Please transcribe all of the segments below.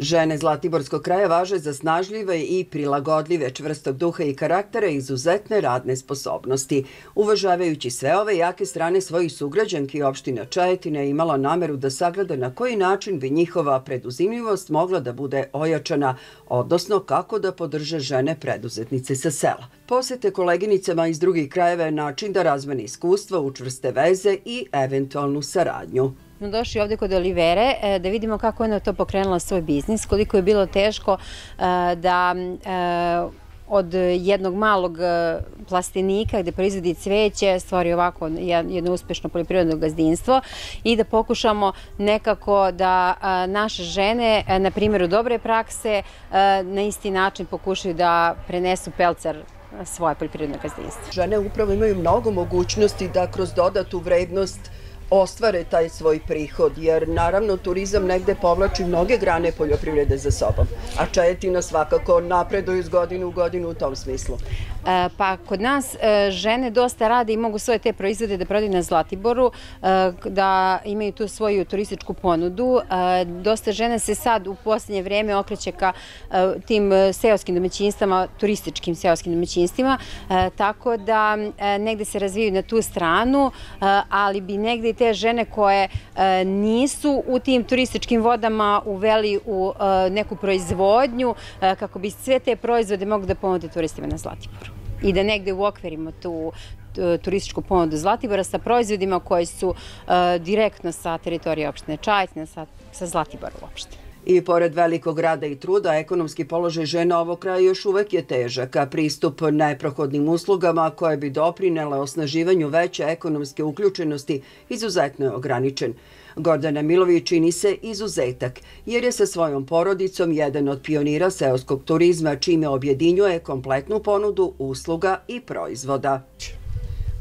Žene Zlatiborskog kraja važe za snažljive i prilagodljive čvrstog duha i karaktera i izuzetne radne sposobnosti. Uvažavajući sve ove jake strane svojih sugrađanki, opština Čajetina je imala nameru da sagleda na koji način bi njihova preduzimljivost mogla da bude ojačana, odnosno kako da podrže žene preduzetnice sa sela. Posete koleginicama iz drugih krajeva je način da razmene iskustva, učvrste veze i eventualnu saradnju smo došli ovde kod Olivere e, da vidimo kako ona to pokrenula svoj biznis, koliko je bilo teško e, da e, od jednog malog plastenika gde proizvodi cveće stvori ovako jedno uspešno poljoprivredno gazdinstvo i da pokušamo nekako da naše žene na primjeru dobre prakse na isti način pokušaju da prenesu pelcar svoje poljoprivredno gazdinstvo. Žene upravo imaju mnogo mogućnosti da kroz dodatu vrednost ostvare taj svoj prihod, jer naravno turizam negde povlači mnoge grane poljoprivrede za sobom, a Čajetina svakako napreduje iz godinu u godinu u tom smislu. E, pa kod nas e, žene dosta rade i mogu svoje te proizvode da prodaju na Zlatiboru, e, da imaju tu svoju turističku ponudu. Dosta žene se sad u posljednje vreme okreće ka tim seoskim domaćinstvama, turističkim seoskim domaćinstvima, tako da negde se razvijaju na tu stranu, ali bi negde te žene koje nisu u tim turističkim vodama uveli u neku proizvodnju kako bi sve te proizvode mogli da ponude turistima na Zlatiboru i da negde uokverimo tu turističku ponudu Zlatibora sa proizvodima koji su e, direktno sa teritorije opštine Čajetina, sa, sa Zlatibora uopšte. I pored velikog rada i truda, ekonomski položaj žena ovog kraja još uvek je težak, a pristup neprohodnim uslugama koje bi doprinele osnaživanju veće ekonomske uključenosti izuzetno je ograničen. Gordana Milović čini se izuzetak, jer je sa svojom porodicom jedan od pionira seoskog turizma, čime objedinjuje kompletnu ponudu usluga i proizvoda.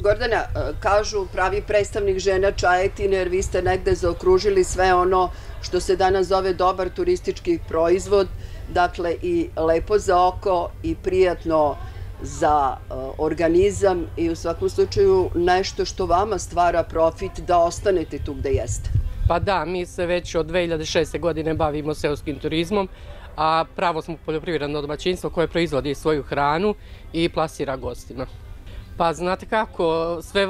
Gordana, e, kažu pravi predstavnik žena Čajetine, jer vi ste negde zaokružili sve ono što se danas zove dobar turistički proizvod, dakle i lepo za oko i prijatno za uh, organizam i u svakom slučaju nešto što vama stvara profit da ostanete tu gde jeste. Pa da, mi se već od 2006. godine bavimo seoskim turizmom, a pravo smo poljoprivredno domaćinstvo koje proizvodi svoju hranu i plasira gostima. Pa znate kako, sve,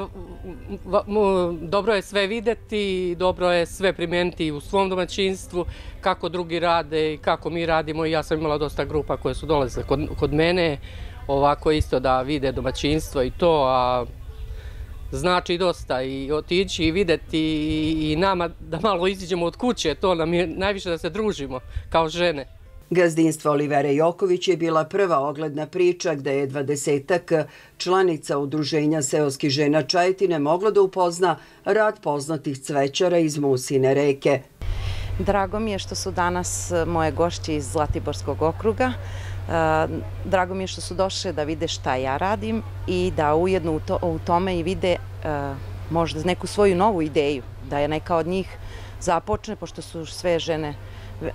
dobro je sve videti, dobro je sve primeniti u svom domaćinstvu, kako drugi rade i kako mi radimo. Ja sam imala dosta grupa koje su dolazile kod, kod mene, ovako isto da vide domaćinstvo i to, a znači dosta i otići i videti i nama da malo iziđemo od kuće, to nam je najviše da se družimo kao žene. Gazdinstvo Olivere Joković je bila prva ogledna priča gde je dvadesetak članica Udruženja seoskih žena Čajetine moglo da upozna rad poznatih cvećara iz Musine reke. Drago mi je što su danas moje gošće iz Zlatiborskog okruga. Drago mi je što su došle da vide šta ja radim i da ujedno u, to, u tome i vide možda neku svoju novu ideju, da je neka od njih započne, pošto su sve žene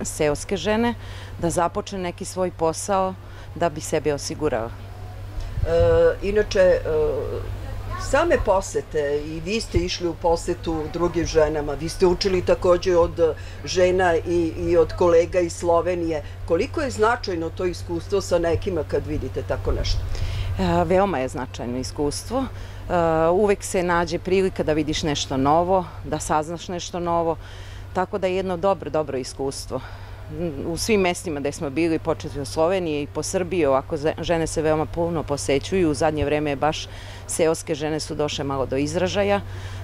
seoske žene, da započne neki svoj posao da bi sebe osigurao. E, inače, e, same posete i vi ste išli u posetu drugim ženama, vi ste učili takođe od žena i, i od kolega iz Slovenije. Koliko je značajno to iskustvo sa nekima kad vidite tako nešto? E, veoma je značajno iskustvo. Uvek se nađe prilika da vidiš nešto novo, da saznaš nešto novo. Tako da je jedno dobro, dobro iskustvo. U svim mestima gde smo bili, početi od Slovenije i po Srbiji, ovako žene se veoma puno posećuju. U zadnje vreme je baš seoske žene su došle malo do izražaja,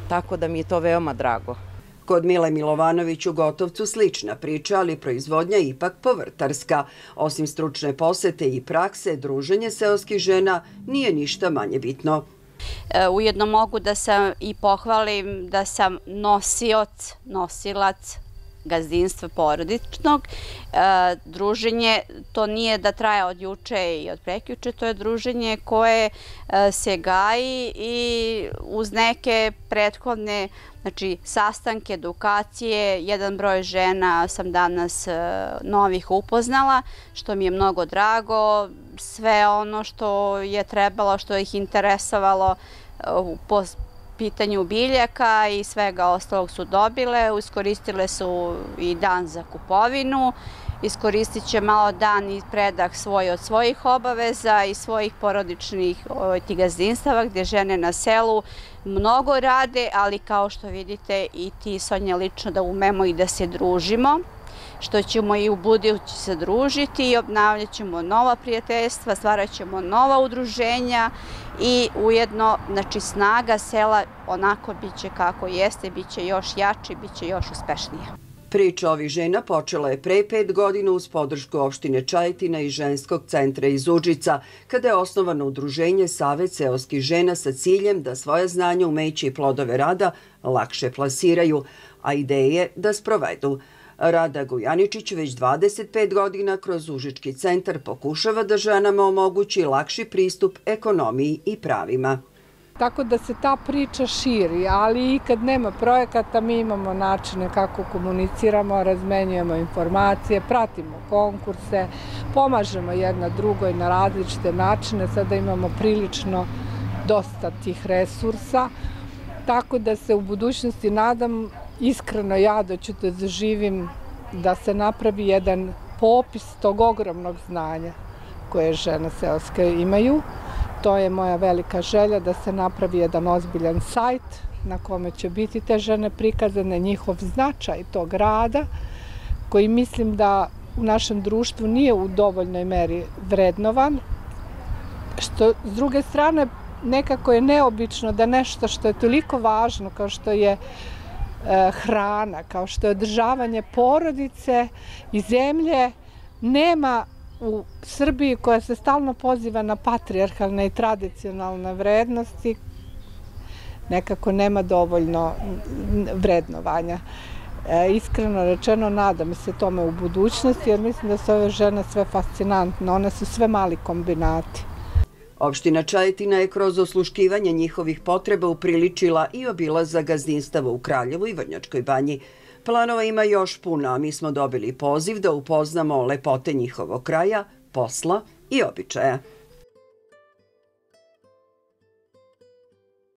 tako da mi je to veoma drago. Kod Mile Milovanović u Gotovcu slična priča, ali proizvodnja ipak povrtarska. Osim stručne posete i prakse, druženje seoskih žena nije ništa manje bitno. E, ujedno mogu da sam i pohvalim da sam nosioc, nosilac gazdinstva porodičnog. E, druženje, to nije da traje od juče i od prekjuče, to je druženje koje e, se gaji i uz neke prethodne znači, sastanke, edukacije, jedan broj žena sam danas e, novih upoznala, što mi je mnogo drago. Sve ono što je trebalo, što ih interesovalo po pitanju biljaka i svega ostalog su dobile, uskoristile su i dan za kupovinu. Iskoristit će malo dan i predah svoj od svojih obaveza i svojih porodičnih ti gazdinstava gdje žene na selu mnogo rade, ali kao što vidite i ti Sonja lično da umemo i da se družimo što ćemo i u budući se družiti i obnavljat ćemo nova prijateljstva, stvarat ćemo nova udruženja i ujedno, znači, snaga sela onako biće kako jeste, biće još jači, biće još uspešnije. Priča ovih žena počela je pre pet godina uz podršku opštine Čajetina i ženskog centra iz Uđica, kada je osnovano udruženje Savet seoskih žena sa ciljem da svoje znanje, umeće i plodove rada lakše plasiraju, a ideje da sprovedu. Rada Gujaničić već 25 godina kroz Užički centar pokušava da ženama omogući lakši pristup ekonomiji i pravima. Tako da se ta priča širi, ali i kad nema projekata mi imamo načine kako komuniciramo, razmenjujemo informacije, pratimo konkurse, pomažemo jedna drugoj na različite načine, sada imamo prilično dosta tih resursa, tako da se u budućnosti nadam iskreno ja da ću da zaživim da se napravi jedan popis tog ogromnog znanja koje žene seoske imaju. To je moja velika želja da se napravi jedan ozbiljan sajt na kome će biti te žene prikazane, njihov značaj tog rada, koji mislim da u našem društvu nije u dovoljnoj meri vrednovan, što s druge strane nekako je neobično da nešto što je toliko važno kao što je E, hrana, kao što je održavanje porodice i zemlje, nema u Srbiji koja se stalno poziva na patrijarhalne i tradicionalne vrednosti, nekako nema dovoljno vrednovanja. E, iskreno rečeno, nadam se tome u budućnosti, jer mislim da su ove žene sve fascinantne. One su sve mali kombinati. Opština Čajetina je kroz osluškivanje njihovih potreba upriličila i obilaza gazdinstava u Kraljevu i Vrnjačkoj banji. Planova ima još puno, a mi smo dobili poziv da upoznamo lepote njihovog kraja, posla i običaja.